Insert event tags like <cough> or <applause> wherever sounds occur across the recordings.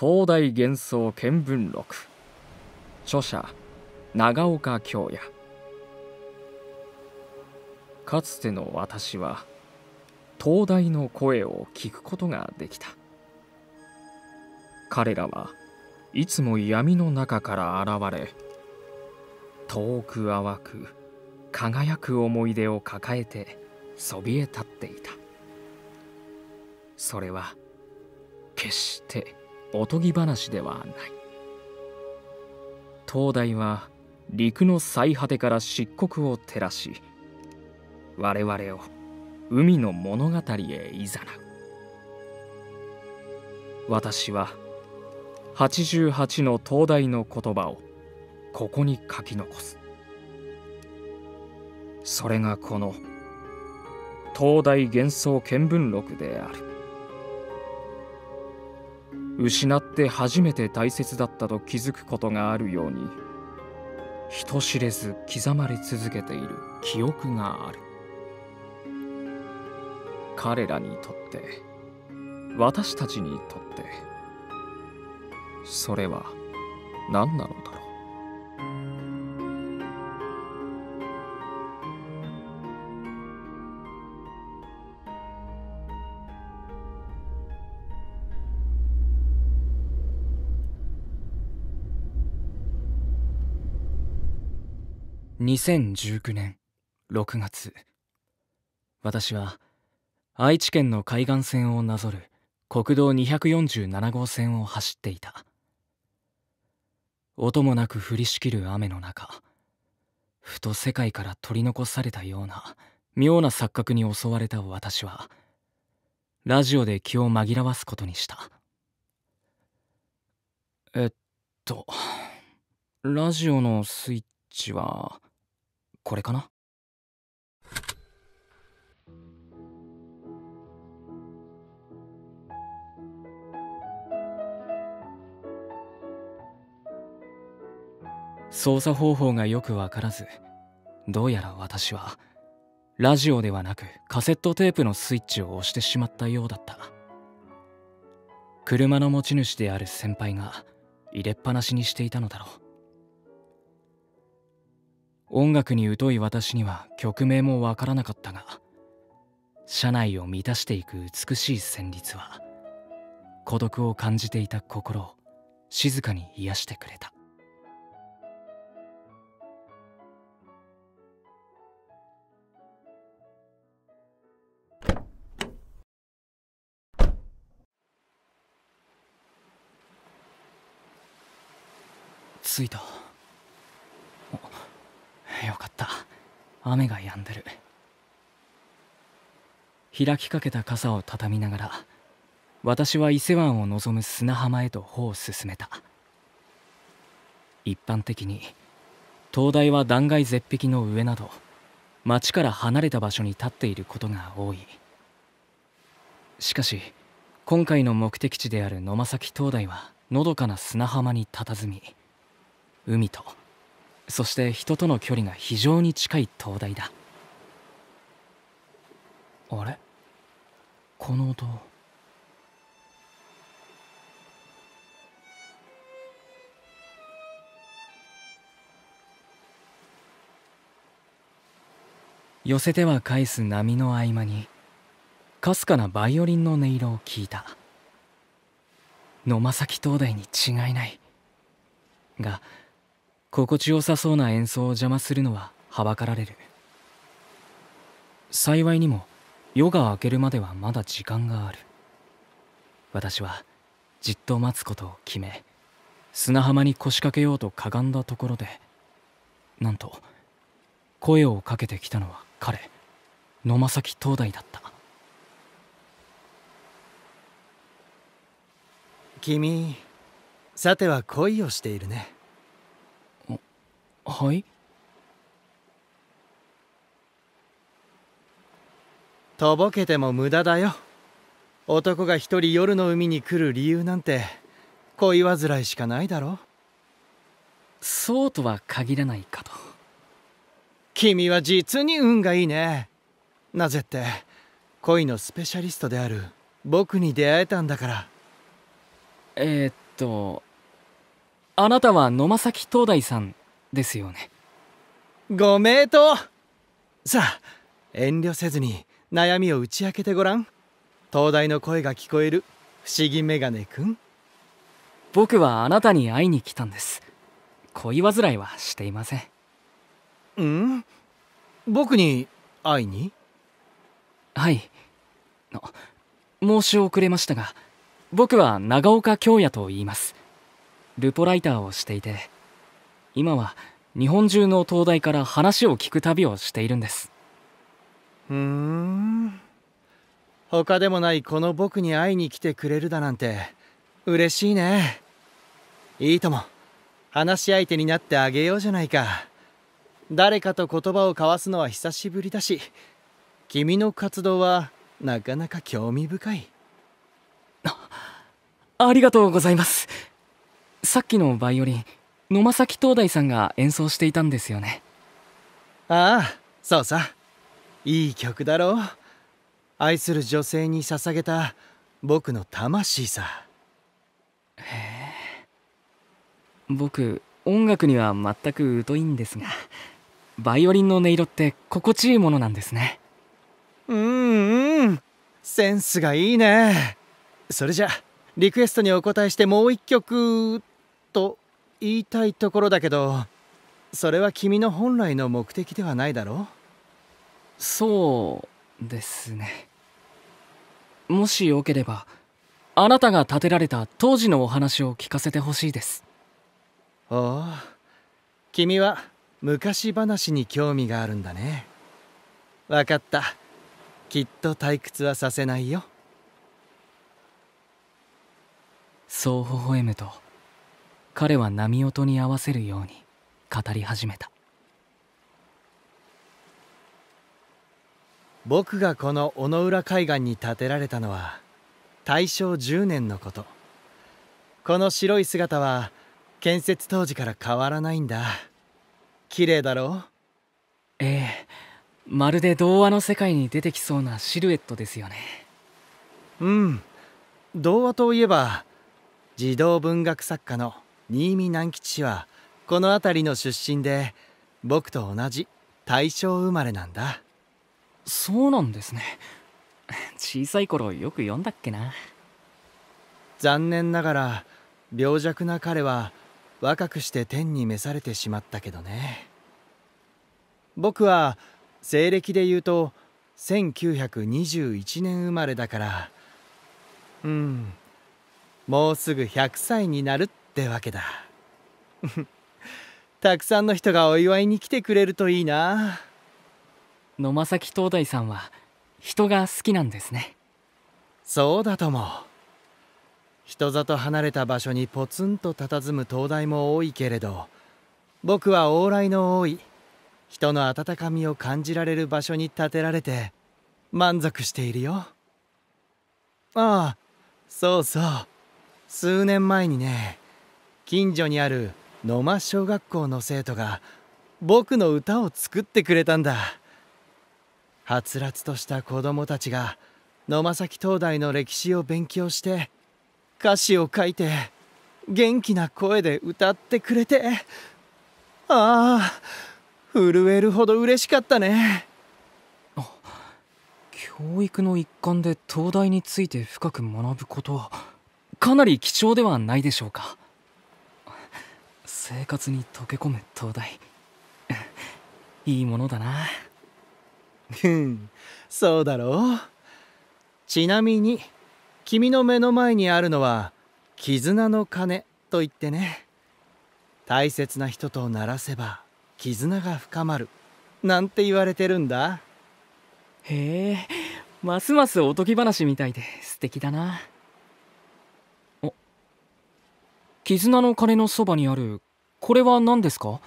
東大幻想見聞録。著者長岡京也。かつての私は東大の声を聞くことができた。彼らはいつも闇の中から現れ遠く淡く輝く思い出を抱えてそびえ立っていた。それは決しておとぎ話ではない。東大は陸の最果てから漆黒を照らし我々を海の物語へいざなう。私は88の東大の言葉をここに書き残す。それがこの東大幻想見聞録である。失って初めて大切だったと気づくことがあるように人知れず刻まれ続けている記憶がある。彼らにとって私たちにとってそれは何なのだろう。2019年6月。私は愛知県の海岸線をなぞる国道247号線を走っていた。音もなく降りしきる雨の中ふと世界から取り残されたような妙な錯覚に襲われた私はラジオで気を紛らわすことにした。えっとラジオのスイッチはこれかな？操作方法がよくわからずどうやら私はラジオではなくカセットテープのスイッチを押してしまったようだった。車の持ち主である先輩が入れっぱなしにしていたのだろう。音楽に疎い私には曲名もわからなかったが車内を満たしていく美しい旋律は孤独を感じていた心を静かに癒してくれた。着いたよかった雨が止んでる。開きかけた傘を畳みながら私は伊勢湾を望む砂浜へと歩を進めた。一般的に灯台は断崖絶壁の上など町から離れた場所に立っていることが多い。しかし今回の目的地である野間崎灯台はのどかな砂浜に佇み海とそして人との距離が非常に近い灯台だ。あれ？この音。寄せては返す波の合間にかすかなバイオリンの音色を聞いた。野間崎灯台に違いない。が心地よさそうな演奏を邪魔するのははばかられる。幸いにも夜が明けるまではまだ時間がある。私はじっと待つことを決め砂浜に腰掛けようとかがんだところでなんと声をかけてきたのは彼。野間崎灯台だった。君さては恋をしているね。はい。とぼけても無駄だよ。男が一人夜の海に来る理由なんて恋煩いしかないだろそうとは限らないかと。君は実に運がいいね。なぜって恋のスペシャリストである僕に出会えたんだから。えー、っとあなたは野間崎東大さんですよね。ご名答。さあ遠慮せずに悩みを打ち明けてごらん。東大の声が聞こえる。不思議メガネくん。僕はあなたに会いに来たんです。恋煩いはしていません。ん？僕に会いに？はい。申し遅れましたが僕は長岡京也と言います。ルポライターをしていて今は日本中の東大から話を聞く旅をしているんです。ふん。他でもないこの僕に会いに来てくれるだなんて嬉しいね。いいとも。話し相手になってあげようじゃないか。誰かと言葉を交わすのは久しぶりだし君の活動はなかなか興味深い。ありがとうございます。さっきのバイオリン野間崎東大さんが演奏していたんですよね。ああそうさ。いい曲だろう。愛する女性に捧げた僕の魂さ。へえ。僕音楽には全く疎いんですがバイオリンの音色って心地いいものなんですね。うんうん。センスがいいね。それじゃリクエストにお答えしてもう一曲と言いたいところだけどそれは君の本来の目的ではないだろう？そうですね。もしよければあなたが建てられた当時のお話を聞かせてほしいです。おお君は昔話に興味があるんだね。分かった。きっと退屈はさせないよ。そう微笑むと彼は波音に合わせるように語り始めた。僕がこの小野浦海岸に建てられたのは大正10年のこと。この白い姿は建設当時から変わらないんだ。綺麗だろう？ええまるで童話の世界に出てきそうなシルエットですよね。うん。童話といえば児童文学作家の新見南吉氏はこの辺りの出身で僕と同じ大正生まれなんだ。そうなんですね。小さい頃よく読んだっけな。残念ながら病弱な彼は若くして天に召されてしまったけどね。僕は西暦で言うと1921年生まれだからうんもうすぐ100歳になるってわけだ。<laughs> たくさんの人がお祝いに来てくれるといいな。野間崎東大さんは人が好きなんですね。そうだとも。人里離れた場所にポツンと佇む灯台も多いけれど僕は往来の多い。人の温かみを感じられる場所に建てられて満足しているよ。ああそうそう。数年前にね近所にある野間小学校の生徒が僕の歌を作ってくれたんだ。はつらつとした子供たちが野間崎灯台の歴史を勉強して歌詞を書いて元気な声で歌ってくれてああ震えるほど嬉しかったね。教育の一環で東大について深く学ぶことはかなり貴重ではないでしょうか。生活に溶け込む東大 <laughs> いいものだな。ふんそうだろう。ちなみに君の目の前にあるのは絆の鐘といってね。大切な人と鳴らせば絆が深まる。なんて言われてるんだ？へえますますおとぎ話みたいで素敵だな。お絆の鐘のそばにあるこれは何ですか？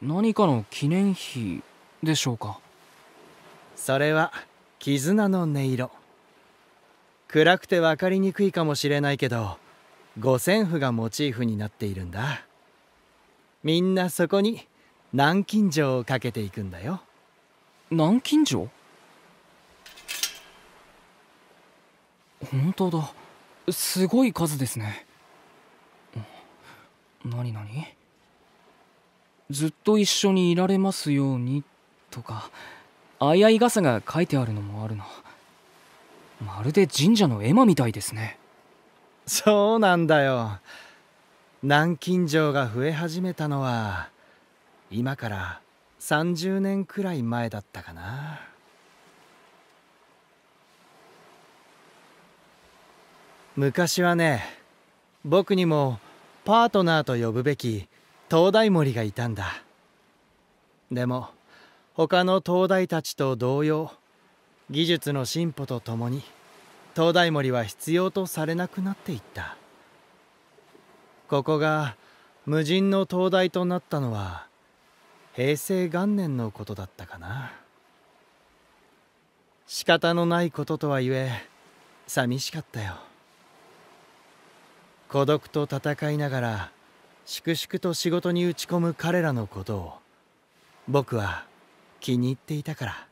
何かの記念碑でしょうか？それは絆の音色。暗くて分かりにくいかもしれないけど五線譜がモチーフになっているんだ。みんなそこに南京錠をかけていくんだよ。南京錠？本当だ。すごい数ですね。何何？ずっと一緒にいられますようにとかあいあい傘が書いてあるのもあるなまるで神社の絵馬みたいですね。そうなんだよ。南京錠が増え始めたのは今から30年くらい前だったかな。昔はね僕にもパートナーと呼ぶべき灯台森がいたんだ。でも他の灯台たちと同様技術の進歩とともに灯台森は必要とされなくなっていった。ここが無人の灯台となったのは平成元年のことだったかな。仕方のないこととはいえ寂しかったよ。孤独と戦いながら粛々と仕事に打ち込む彼らのことを僕は気に入っていたから。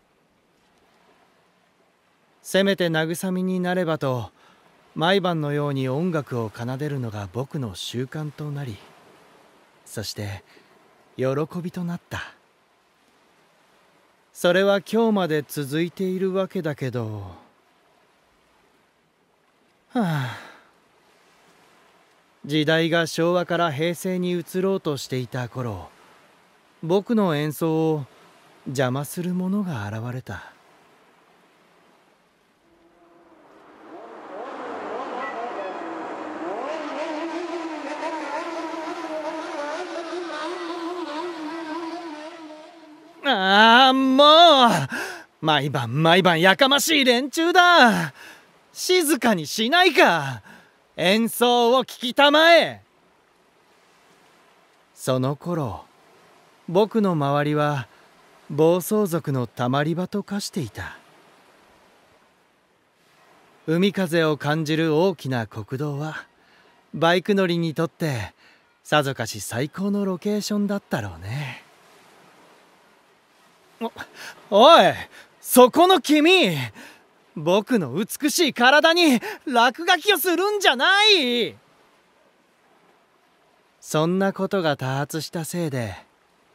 せめて慰みになればと毎晩のように音楽を奏でるのが僕の習慣となりそして喜びとなった。それは今日まで続いているわけだけど。はあ。時代が昭和から平成に移ろうとしていた頃僕の演奏を邪魔する者が現れた。ああもう毎晩毎晩やかましい連中だ。静かにしないか。演奏を聞きたまえ。その頃僕の周りは暴走族のたまり場と化していた。海風を感じる大きな国道はバイク乗りにとってさぞかし最高のロケーションだったろうね。おいそこの君！僕の美しい体に落書きをするんじゃない。そんなことが多発したせいで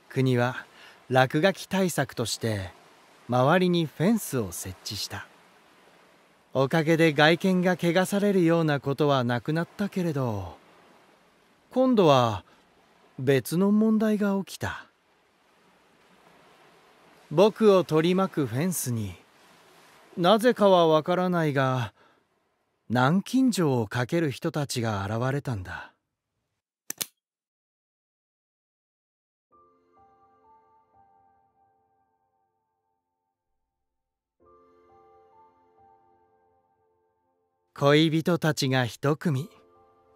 国は落書き対策として周りにフェンスを設置した。おかげで外見が汚されるようなことはなくなったけれど今度は別の問題が起きた。僕を取り巻くフェンスになぜかはわからないが南京錠をかける人たちが現れたんだ。恋人たちが一組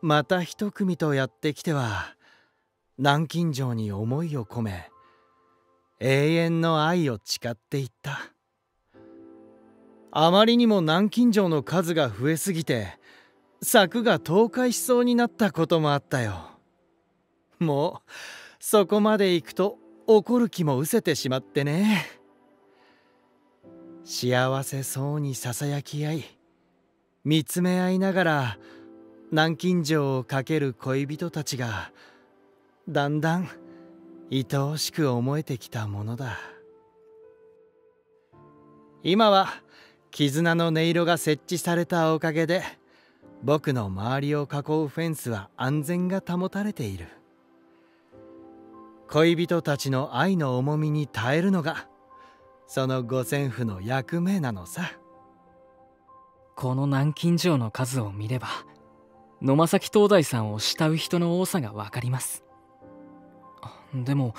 また一組とやってきては南京錠に思いを込め永遠の愛を誓っていった。あまりにも南京錠の数が増えすぎて柵が倒壊しそうになったこともあったよ。もうそこまで行くと怒る気も失せてしまってね。幸せそうにささやき合い見つめ合いながら南京錠をかける恋人たちがだんだん愛おしく思えてきたものだ。今は絆の音色が設置されたおかげで僕の周りを囲うフェンスは安全が保たれている。恋人たちの愛の重みに耐えるのがその五線譜の役目なのさ。この南京錠の数を見れば野間崎灯台さんを慕う人の多さが分かります。でも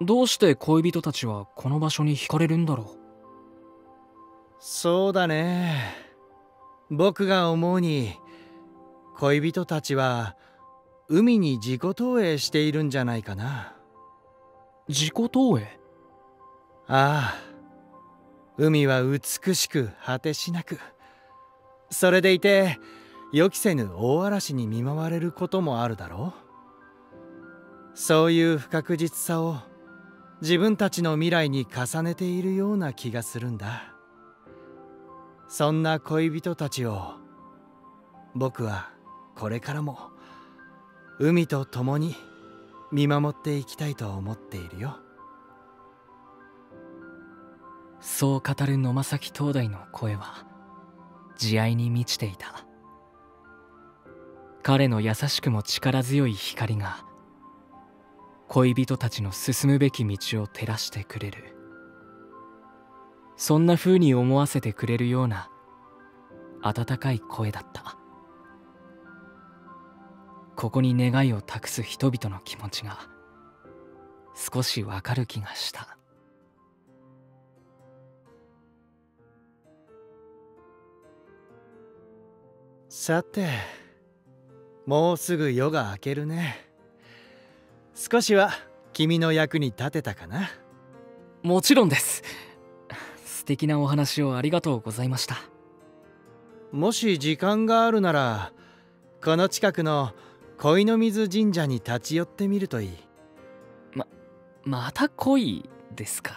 どうして恋人たちはこの場所に惹かれるんだろう。そうだね。僕が思うに恋人たちは海に自己投影しているんじゃないかな。自己投影？ああ。海は美しく果てしなく。それでいて予期せぬ大嵐に見舞われることもあるだろう。そういう不確実さを自分たちの未来に重ねているような気がするんだそんな恋人たちを。僕はこれからも海と共に見守っていきたいと思っているよ。そう語る野間崎灯台の声は慈愛に満ちていた。彼の優しくも力強い光が恋人たちの進むべき道を照らしてくれる。そんな風に思わせてくれるような温かい声だった。ここに願いを託す人々の気持ちが少しわかる気がした。さてもうすぐ夜が明けるね。少しは君の役に立てたかな。もちろんです素敵なお話をありがとうございました。もし時間があるならこの近くの恋の水神社に立ち寄ってみるといい。ままた恋ですか？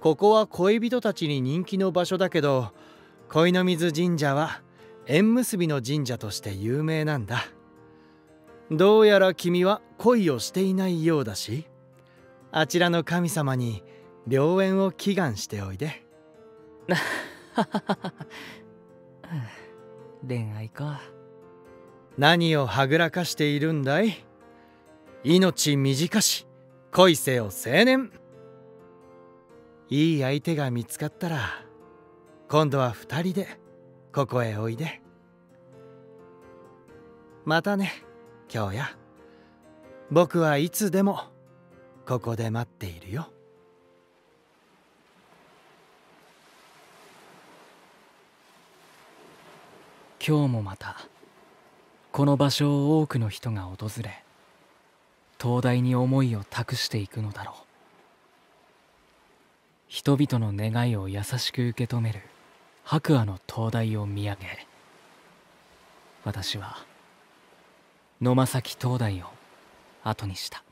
ここは恋人たちに人気の場所だけど恋の水神社は縁結びの神社として有名なんだ。どうやら君は恋をしていないようだしあちらの神様に良縁を祈願しておいで。<laughs> 恋愛か。何をはぐらかしているんだい？命短し恋せよ青年。いい相手が見つかったら今度は二人でここへおいで。またね今日や。僕はいつでもここで待っているよ今日もまたこの場所を多くの人が訪れ灯台に思いを託していくのだろう。人々の願いを優しく受け止める白亜の灯台を見上げ私は野間崎灯台を後にした。